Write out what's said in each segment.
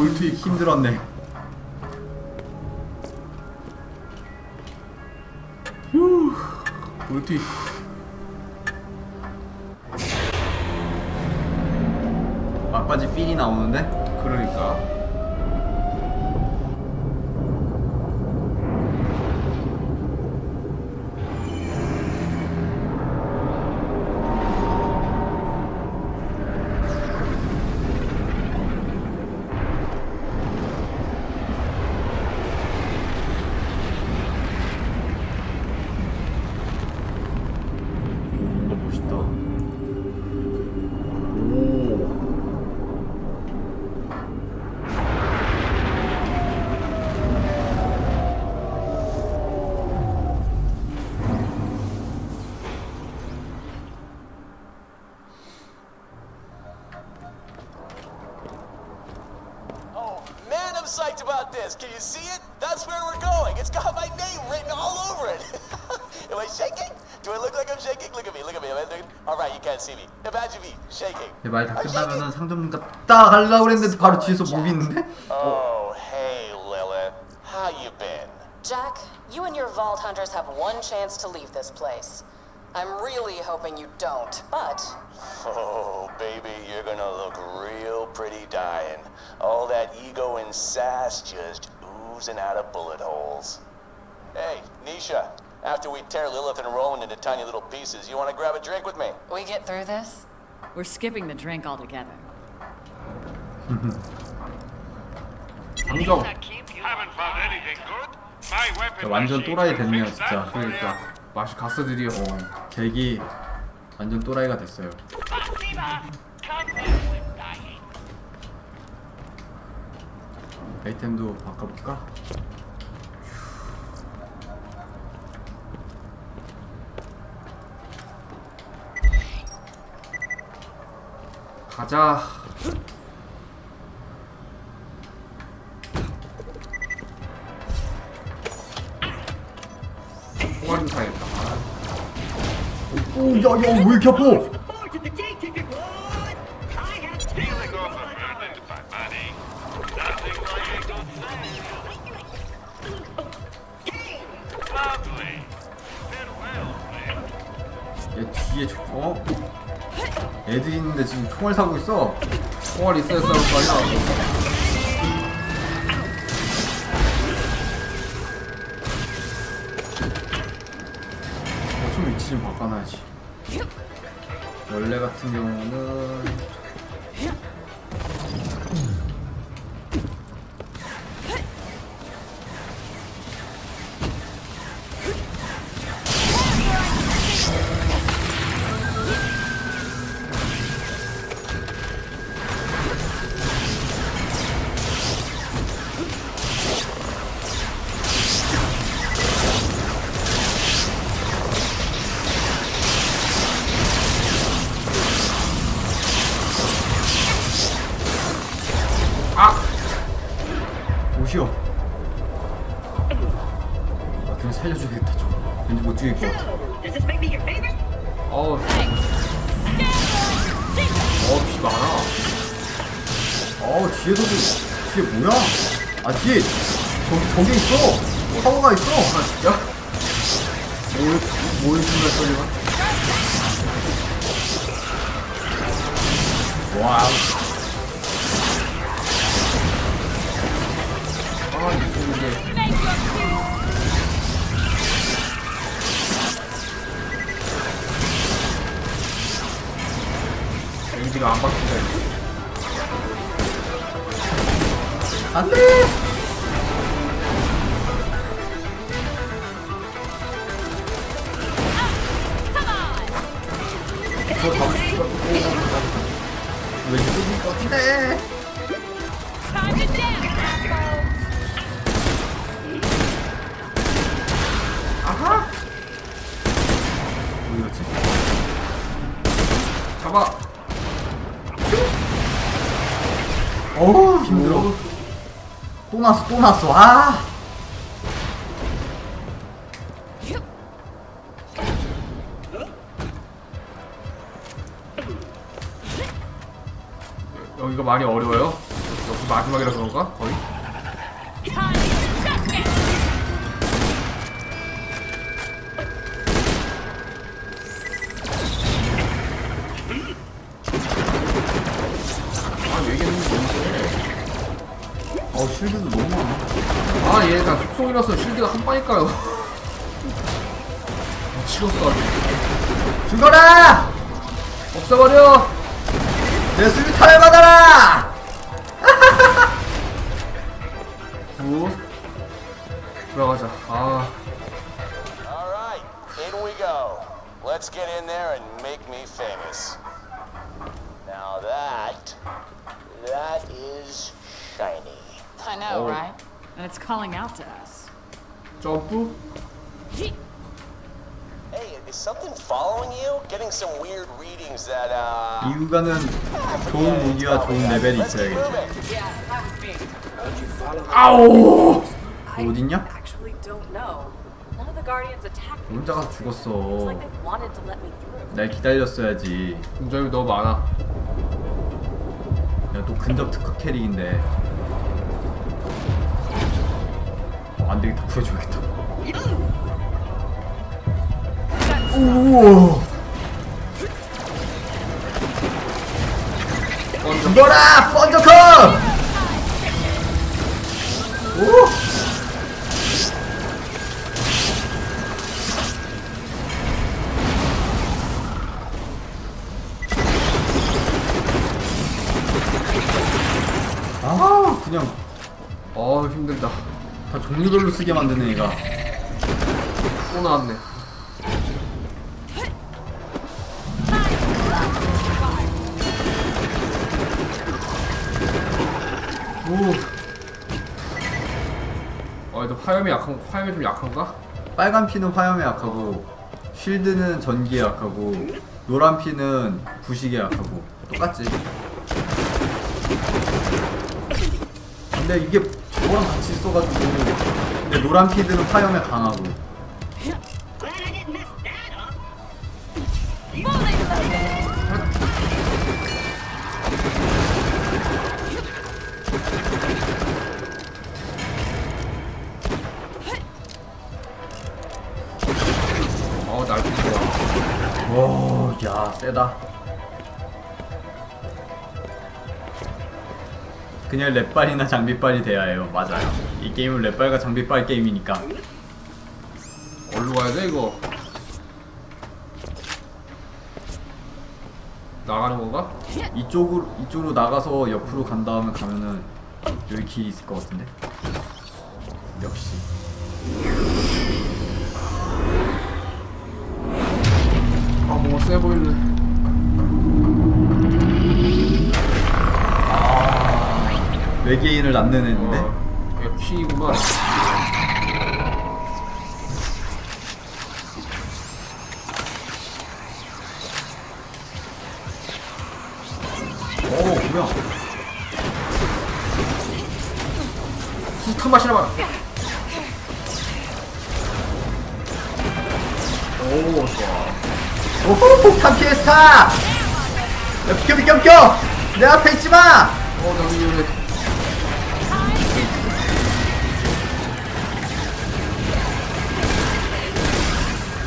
볼트익 힘들었네. 휴, 볼트익. 막바지 필이 나오는데? 그러니까 psyched about this. Can you see it? That's where we're going. It's got my name written all over it. Am I shaking? Do I look like I'm shaking? Look at me, look at me. Am I looking? All right, you can't see me. Imagine me shaking. 말다 I'm shaking. 끝나면은 상점가 딱 하려고 그랬는데 바로 뒤에서 몹이 있는데? Oh, hey, Lilith. How you been? Jack, you and your Vault Hunters have one chance to leave this place. I'm really hoping you don't, but Oh, baby, you're gonna look real pretty dying. All that ego and sass just oozing out of bullet holes. Hey, Nisha, after we tear Lilith and Roland into tiny little pieces, you wanna grab a drink with me? we get through this? We're skipping the drink altogether. 방정 Haven't found anything good. My weapon 야, 완전 machine 또라이 will 됐네요 fix 진짜 that for you. 그러니까 맛이 갔어 드디어 어, 객이 완전 또라이가 됐어요. 아이템도 바꿔볼까? 가자 사야겠다 오 야 야 왜 이렇게 아파. 얘 뒤에 저, 어? 애들 있는데 지금 총알 사고 있어 총알 있어야 싸울 거 아니야 원래 같은 경우는 이 또 났어 아 여기가 많이 어려워요? 역시 마지막이라 그런가? 거의? 속성이라서 실드가 한 방일까요? 미치겠어. 죽어라 없애버려! 내 수류탄을 받아라 굿. 들어가자. 아, All right, in we go. Let's get in there and make me famous. Now that, that is shiny. I know, Oh. right? And it's calling out to us. 점프? Hey, is something following you? Getting some weird readings that, uh... 이유가는 좋은 무기와 좋은 레벨이 있어야겠지. 아오! 어딨냐? 혼자 가서 죽었어. 날 기다렸어야지 공점이 너무 많아. 야또 근접 특화 캐릭인데 안 되겠다 구해줘야겠다. 우와 죽어라 펀저컵 오 종류별로 쓰게 만드네 얘가 또 나왔네. 오. 어, 얘도 화염이 약한, 화염이 좀 약한가? 빨간 피는 화염에 약하고 쉴드는 전기에 약하고 노란 피는 부식에 약하고 똑같지 근데 이게 뭐랑 같이 있어가지고 근데 노란 피들은 화염에 강하고 Glad I didn't mess that up. 어, 날씨 좋아. 오야 세다 그냥 랩발이나 장비발이 돼야 해요 맞아요 이 게임은 랩발과 장비발 게임이니까 어디로 가야 돼, 이거? 나가는 건가? 이쪽으로 이쪽으로 나가서 옆으로 간 다음에 가면은 여기 길이 있을 것 같은데 역시 아, 뭔가 세 보이네. 외계인을 낳는 애인데 어, 그게 퀸이구만. 오 뭐야 쑥한 맛이나 봐. 오, 좋아. 오호 폭탄 피에스타 야 비켜 비켜 비켜 내 앞에 있지마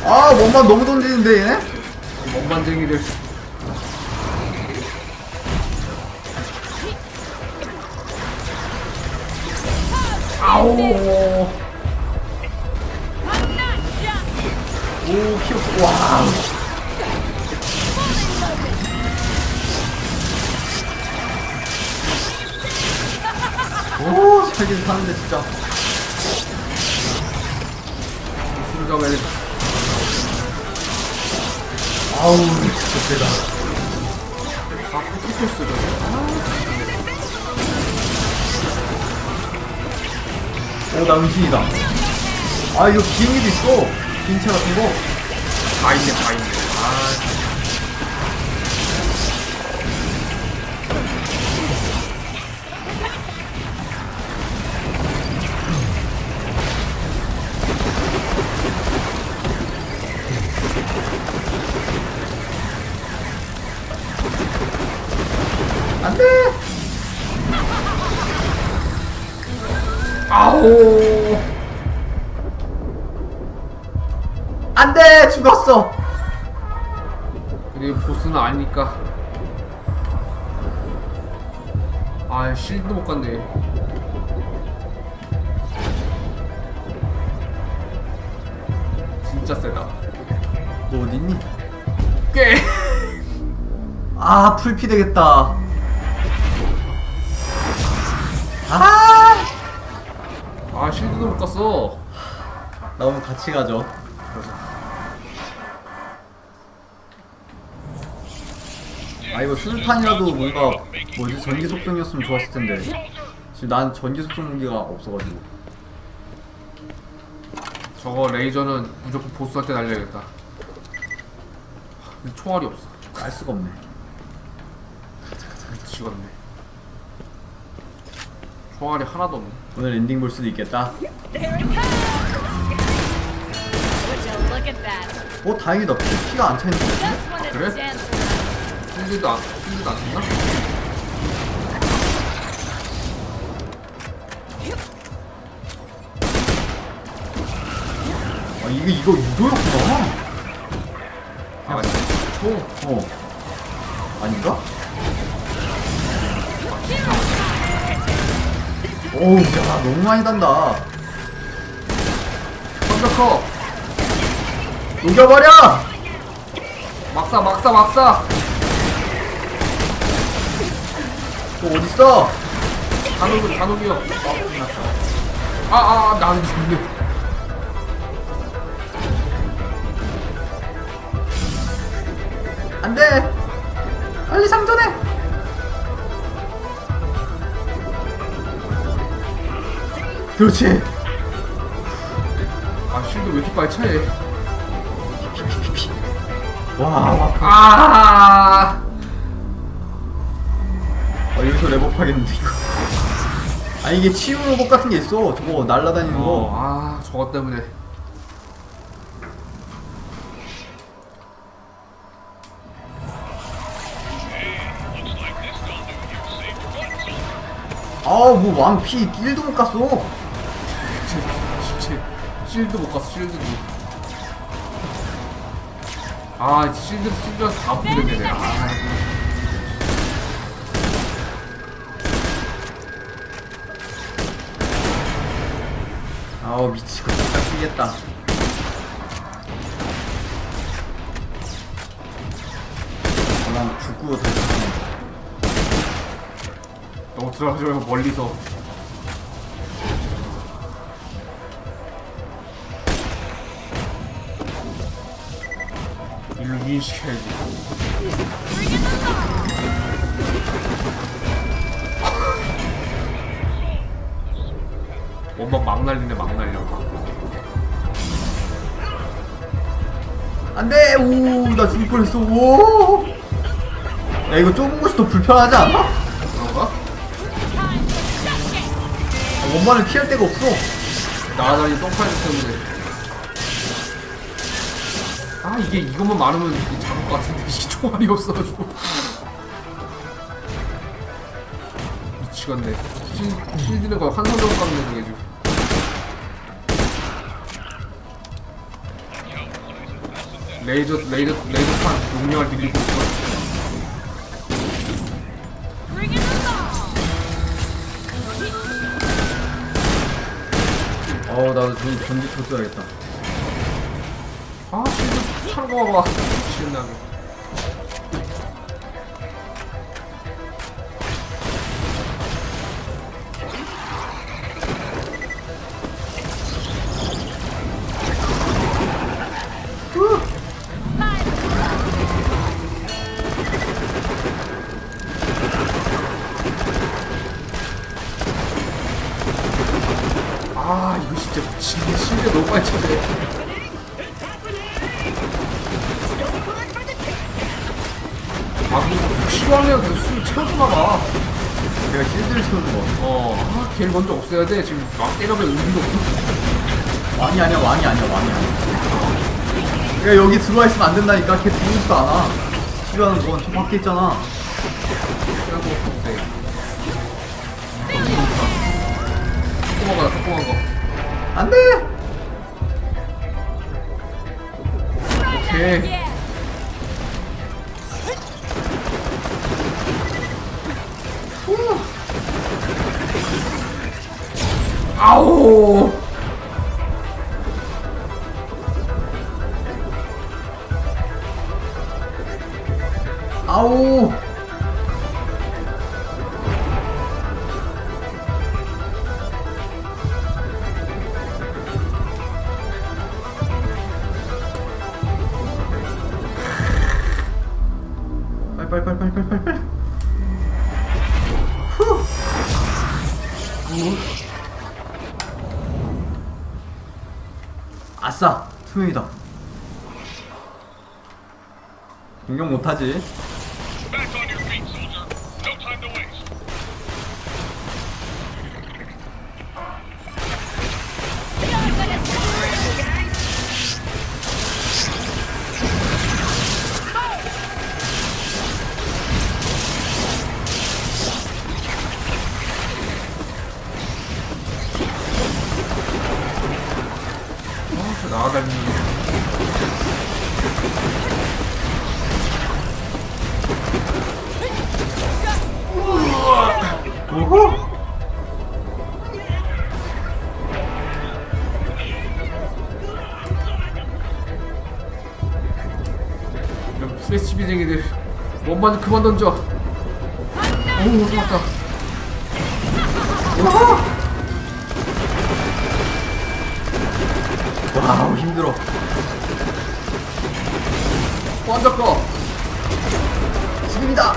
아 몸만 너무 던지는데 얘네 멍만쟁이들. 아오. 오 키웠어 와 오, 살긴 사는데 진짜. 술가 왜 아우, 세다. 아, 포켓스 저거. 오, 나 은신이다. 아, 이거 비행기도 있어. 비행체 같은 거. 다 있네, 다 있네. 아, 안 돼! 아오. 안돼 죽었어. 이게 보스는 아니니까. 아, 실드 못 갔네. 진짜 세다. 너 어딨니? 꽤. 아 풀피 되겠다. 아. 아, 실드도 못 갔어. 나 오늘 같이 가죠. 아 이거 수류탄이라도 뭔가 뭐지 전기 속성이었으면 좋았을 텐데 지금 난 전기 속성 무기가 없어가지고 저거 레이저는 무조건 보스할 때 날려야겠다. 근데 총알이 없어. 깔 수가 없네. 죽었네. 총알이 하나도 없네. 오늘 엔딩 볼 수도 있겠다. 어 다행이다. 피- 피가 안 차있는 거 같은데? Wanted 그래? 실드도 안, 실드도 안 쳤나? 아 이게 이거 유도였구나. 아, 총. 어. 아닌가? 오우 야 너무 많이 단다. 썬더커. 녹여버려! 막사, 막사, 막사. 또 어딨어? 단옥이, 단옥이요. 아, 아, 아, 나는 죽네. 안돼! 빨리 상전해! 그렇지! 아, 실드 왜 이렇게 빨리 차해? 와, 와. 아, 아 여기서 랩업하겠는데 이거 아 이게 치유 로봇 같은 게 있어 저거 날라다니는 어, 거 아, 저것 때문에. 아우 뭐 왕피 1도 못 갔어. 실드 못 갔어, 실드도. 아, 실드, 실드 다 부르네, 아. 아우 미치고 진짜 뛰겠다 난 죽고 다시 너무 들어가지 말고 멀리서. 일로 유인시켜야지. 원막 막 날리네, 막 날려. 안돼 오나 죽을 뻔했어 오야 이거 좁은 곳이 더 불편하지 않아? 그런가? 아, 원반을 피할 데가 없어 나가다니 똥파이브 때문에. 아, 이게 이것만 많으면 이게 잡을 것 같은데, 이게 총알이 없어가지고. 미치겠네. 실, 실드는 거의 환상적으로 깎는 게 지금. 레이저, 레이저, 레이저판 용량을 늘리고 있어. 어우 나도 전, 전기 쳤어야겠다 아, 실드 봐봐. 미치겠나 없애야 돼. 지금. 막 때려면 의미가 없어. 왕이 아니야 왕이 아니야 왕이 아니야. 내가 여기 들어와 있으면 안 된다니까. 걔 들어오지도 않아. 필요한 건저 밖에 있잖아. 거다 조그만 거 안 돼! 오케이 Yeah. 아오 아우 빨빨빨빨빨빨빨 후 아싸 투명이다. 공격 못하지 원반 그만 던져. 오우 살았다. Wow 힘들어. 완전 꺼 지금이다.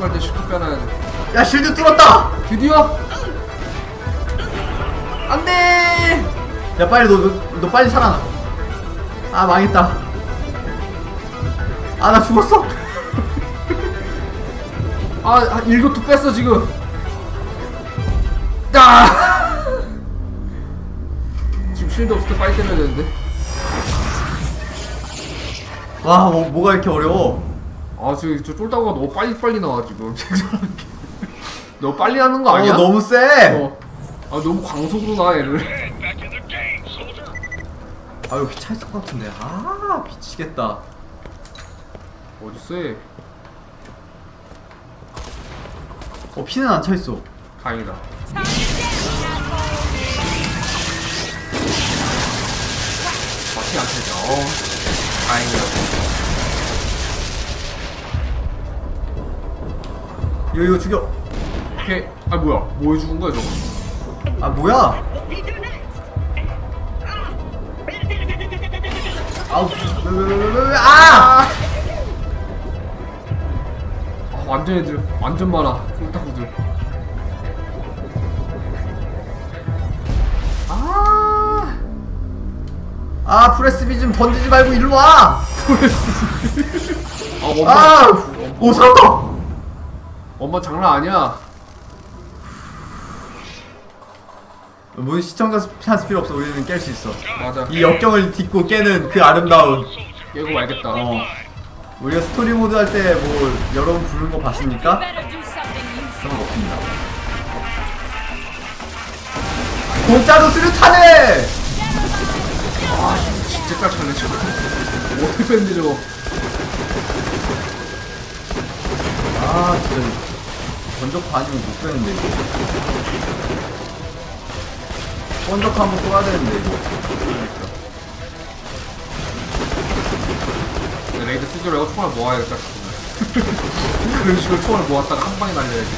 갈때 슈퍼 빼는 야 shield 뚫었다! 드디어? 안돼! 야 빨리 너, 너, 너 빨리 살아나. 아 망했다 아 나 죽었어. 아, 아 일도투 뺐어 지금. 아 지금 실드 없을 때 빨리 때려야 되는데. 와 뭐, 뭐가 이렇게 어려워? 아 지금 저 쫄다가 너무 빨리 빨리 나와 지금. 너무 빨리 하는 거 아니야? 어 너무 세 어. 아 너무 광속으로 나와 얘를. 아 여기 차 있을 것 같은데. 아 미치겠다 어딨어 얘어 피는 안 차 있어. 다행이다. 마치 안 차죠 어 다행이야 이거 이거 죽여. 오케이. 아 뭐야? 뭐해 죽은 거야 저거? 아 뭐야. 아우. 아아 완전 애들 완전 많아 쫄딱구들 아, 아 프레스비 좀 던지지 말고 일로 와. 아 원반 아, 오 살았다. 원반 장난 아니야 뭐 시청자 찬스 필요 없어. 우리는 깰 수 있어. 맞아 이 역경을 딛고 깨는 그 아름다움. 깨고 말겠다 어. 우리가 스토리 모드 할 때 뭐 여러분 부르는 거 봤습니까? 그런 거 없습니다. 공짜로 수류탄을! 진짜 깜짝이야 저거 어떻게 뺐는데 저거 아 진짜 번쩍 아니면 못 빼는데 이거. 번쩍 한번 쏘아야 되는데 이거. 레이저 쓰지 말고 총알 모아야겠다 그런 식으로 총알 모았다가 한 방에 날려야지.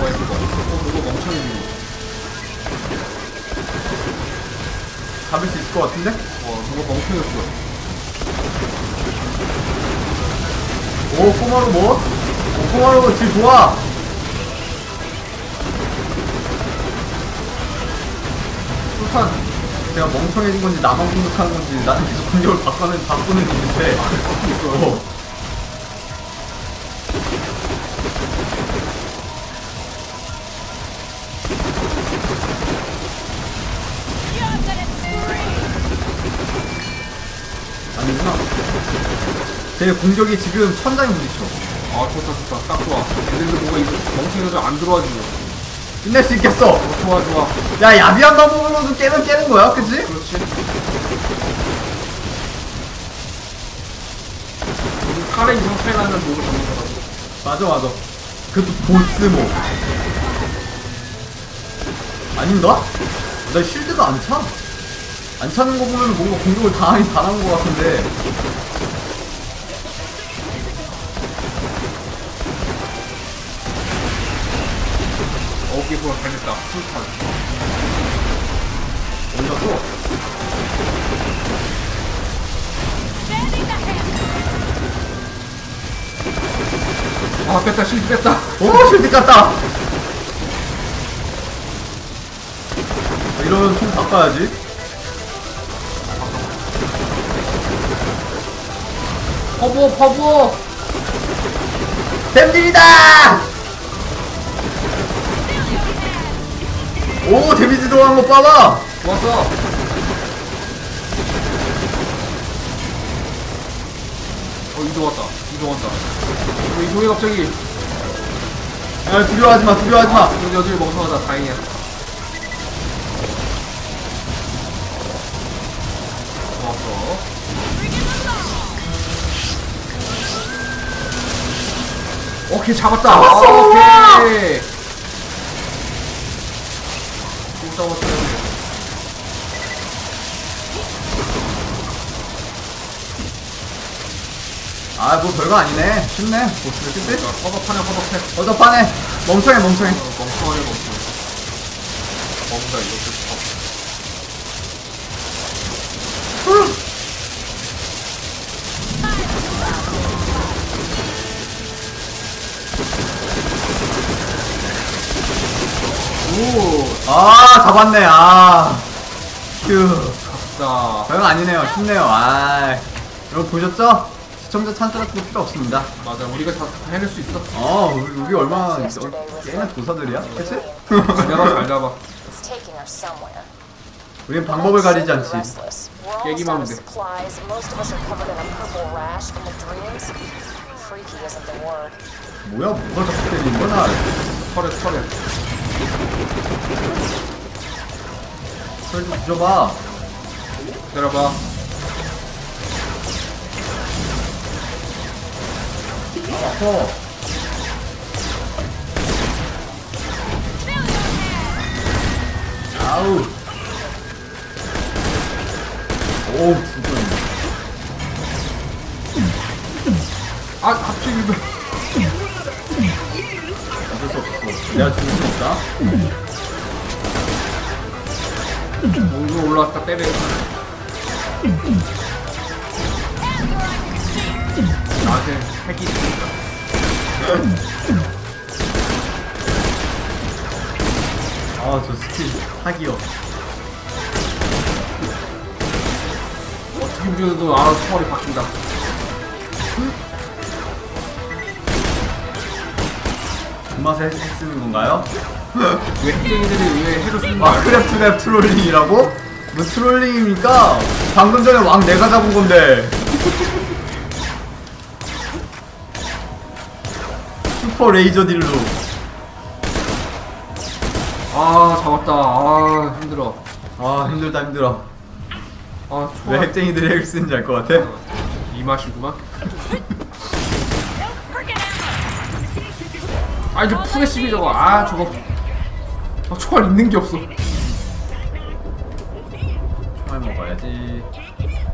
뭐야 이거 어, 이거 멍청이 잡을 수 있을 것 같은데? 어 저거 멍청이였어 꼬마로 뭐? 오 꼬마로 질 좋아. 술탄 내가 멍청해진 건지 나만 공격하는 건지 나는 계속 공격을 바꾸는 바꾸는 있는데. 제 공격이 지금 천장에 부딪혀. 아 좋다 좋다 딱 좋아 애들도 뭔가 이거 멍청이가 안 들어와 지금 끝낼 수 있겠어. 어, 좋아 좋아 야, 야비한 방법으로도 깨면 깨는 거야, 그치? 그렇지 살의 이상 차이 나는 목을 잡는 거라고 맞아, 맞아. 그것도 보스모. 아닌가? 나 실드가 안 차. 안 차는 거 보면 뭔가 공격을 당하긴 당한 거 같은데. 잘 풀탄 어디 갔어? Standing the hand. 아 뺐다 실드 뺐다 오, 실드 깠다! 이러면 총 바꿔야지. 퍼부어 퍼부어 댐딜이다! 오, 데미지 들어간 거 봐봐! 좋았어. 어 이동 왔다. 이동 왔다. 왜 이동해 갑자기. 야, 두려워하지 마, 두려워하지 마! 여기 여기 멍청하다 다행이야. 좋았어. 오케이 잡았다. 잡았어! 아, 오케이 또 잡았어 아, 뭐 별거 아니네. 쉽네. 보스, 그치? 그러니까 허벅하네 허벅해 어접하네. 멍청해, 멍청해. 어, 멍청하네 멍청 뭔가 이것도 참오 아, 잡았네, 아. 휴. 자 별거 아니네요. 쉽네요. 아. 여러분 보셨죠? 시청자 찬스 같은 거 필요 없습니다. 맞아 우리가 다, 다 해낼 수 있어 어, 우리, 우리 얼마나 깨는 도사들이야? 그치? 잘 잡아 잘 잡아. 우린 방법을 가리지 않지. 깨기만 하면 돼. 뭐야, 뭐가 자꾸 때리는 거야, 나. 털에 털에 소리 좀 줄여봐. 기다려봐 아파. 아우. 오우, 진짜. 아 갑자기 왜 내가 죽을 수 있다. 몽고 올라왔다 때려 나한테 핵이 있으니까 아, 저 스킬 사기요. 어떻게 움직여도 알아서 털이 바뀐다 맛에 핵 쓰는 건가요? 왜 핵쟁이들이 왜 핵을 쓰는 거야 마크래프트 트롤링이라고? 뭐 트롤링입니까? 방금 전에 왕 내가 잡은 건데. 슈퍼 레이저 딜로. 아 잡았다 아 힘들어 아 힘들다 힘들어. 아 왜 핵쟁이들이 핵을 쓰는지 알 것 같아? 이 맛이구만 아 이제 푸레시비 저거 아 저거 아 총알 있는 게 없어 총알 먹어야지.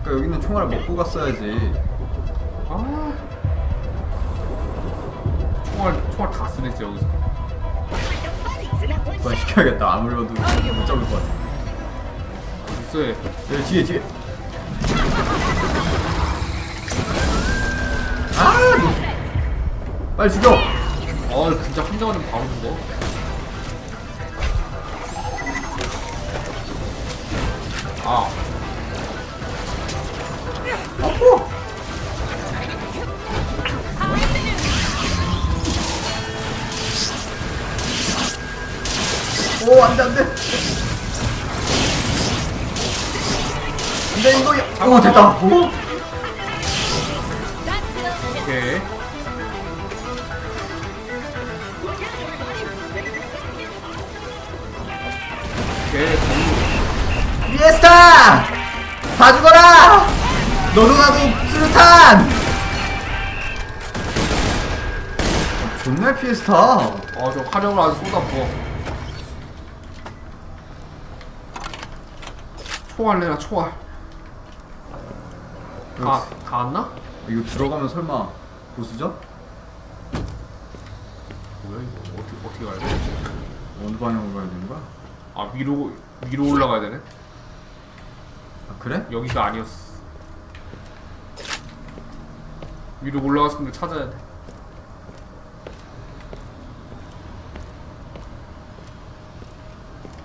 그러니까 여기는 총알을 먹고 갔어야지. 아 총알 총알 다 쓰네 진짜 여기서 그만 시켜야겠다. 아무리 봐도 못 잡을 것 같아. 글쎄 여기 뒤에 뒤에. 아! 너. 빨리 죽여. 아 진짜 한 대만은 바로 죽어 아 아프. 오 안돼 안돼. 안돼 이거. 야- 오 됐다. 오. 다 죽어라! 너도 나도 수류탄! 좋네 피에스타. 어저 화력을 아주 쏟아부어 초월 내라 초월 다, 다 왔나? 이거 들어가면 설마 보스죠? 뭐야 이거 어떻게, 어떻게 가야 돼? 어느 방향으로 가야 되는 거야? 아 위로 위로 올라가야 되네 아 그래? 여기가 아니었어 위로 올라갔으면 찾아야 돼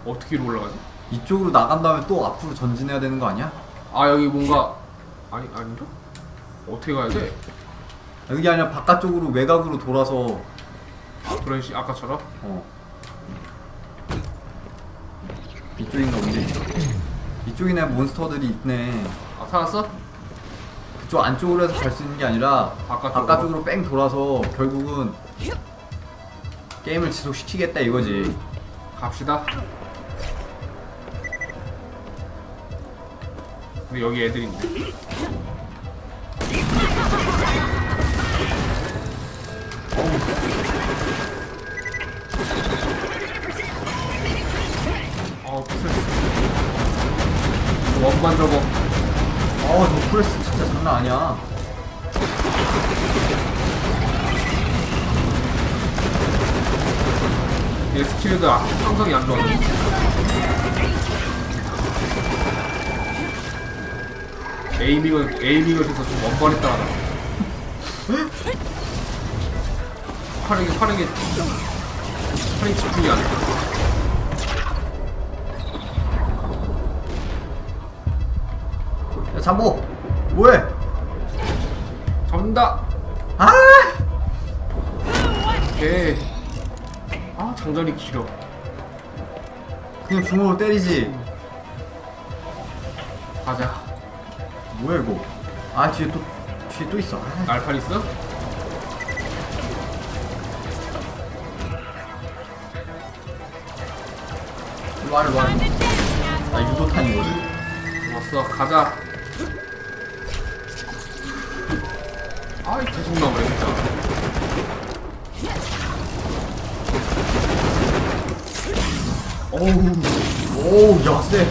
어떻게 위로 올라가지? 이쪽으로 나간 다음에 또 앞으로 전진해야 되는 거 아니야? 아 여기 뭔가 아니 아닌가? 어떻게 가야 돼? 여기 아니라 바깥쪽으로 외곽으로 돌아서 아 그런 식 아까처럼? 어 이쪽인가 본데 이쪽이네 몬스터들이 있네 아 찾았어? 그쪽 안쪽으로 해서 갈 수 있는 게 아니라 바깥쪽으로? 바깥쪽으로 뺑 돌아서 결국은 게임을 지속시키겠다 이거지 갑시다 근데 여기 애들 있네 장난 아니야. 얘 스킬도 아- 상성이 안 에이밍을 에이밍을 해서 좀 원반에 따라가 화력이 화력이 화력이 집중이 안 돼. 야 잠보 아 장전이 길어. 그냥 주먹으로 때리지 가자. 뭐야 이거 아 뒤에 또 뒤에 또 있어 아, 날팔 있어? 일로 와 일로 와 나 유도탄이거든 왔어. 가자. 아이 계속 나오네 진짜. 어우 오우 야 쎄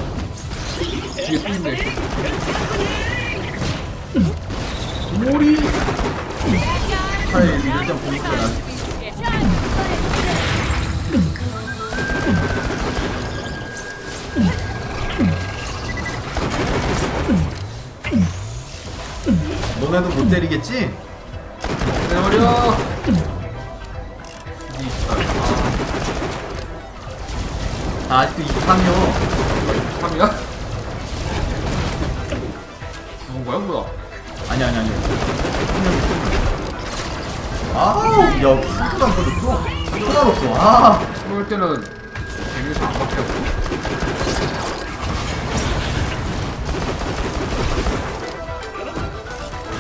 뒤에 또 있네. 모리. 차라리 일단 보니까 난 너네도 못 때리겠지? 내버려. 나 아직도 23이요 3이야? 죽은 거야 뭐야? 아니 아니 아니 아우 야 풀도 안 꺼졌어 풀도 안 없어 아 그럴 때는 재미에서 안 박혀.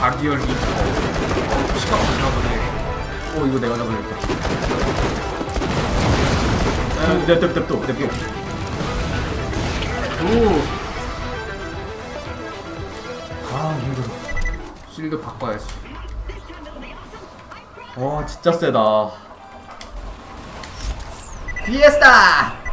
Guardian Reaper. 어, 시간 없나 보네. 어 이거 내가 잡아야겠다 아, 냅둬 냅둬 냅둬 오! 아 힘들어 실드 바꿔야지. 와 진짜 세다 피에스타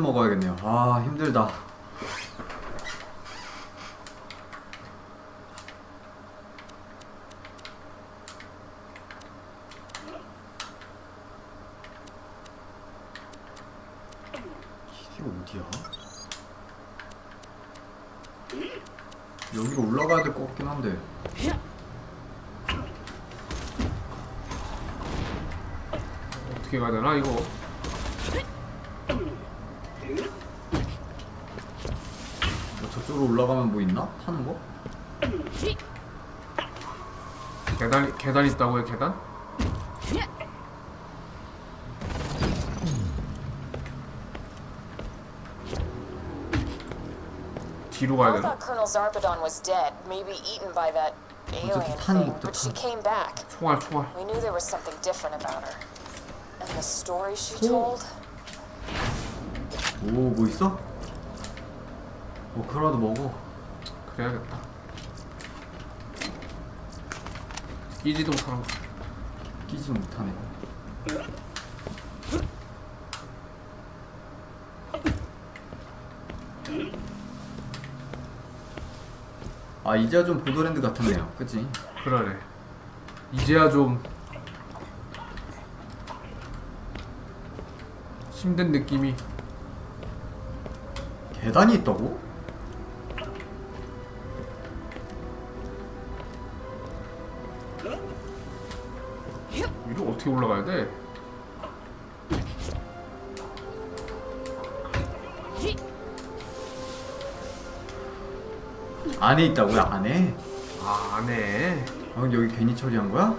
좀 먹어야겠네요 아 힘들다 이게 어디야? 여기로 올라가야 될 것 같긴 한데 어떻게 가야 되나 이거? 계단 있다고요 계단? 뒤로 가야 돼. 저기 탄 목적 총알 총알. 오뭐 있어? 뭐 그라도 먹어. 그래야겠다. 끼지도 못하는 거 끼지 못하네 아 이제야 좀 보더랜드 같았네요 그치? 그러네 이제야 좀 힘든 느낌이 계단이 있다고? 어떻게 올라가야 돼? 안에 있다고요? 안에? 아 안에 아 여기 괜히 처리한 거야?